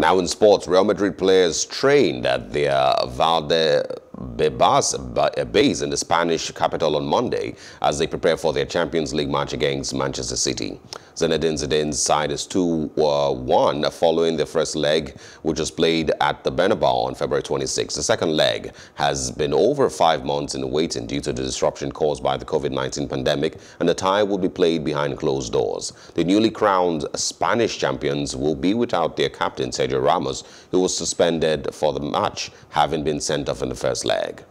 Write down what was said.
Now in sports, Real Madrid players trained at their uh, Valdebebas base in the Spanish capital on Monday as they prepare for their Champions League match against Manchester City. Zinedine Zidane's side is 2-1 uh, following the first leg, which was played at the Bernabeu on February 26. The second leg has been over five months in waiting due to the disruption caused by the COVID-19 pandemic, and the tie will be played behind closed doors. The newly crowned Spanish champions will be without their captain, Sergio Ramos, who was suspended for the match, having been sent off in the first leg flag.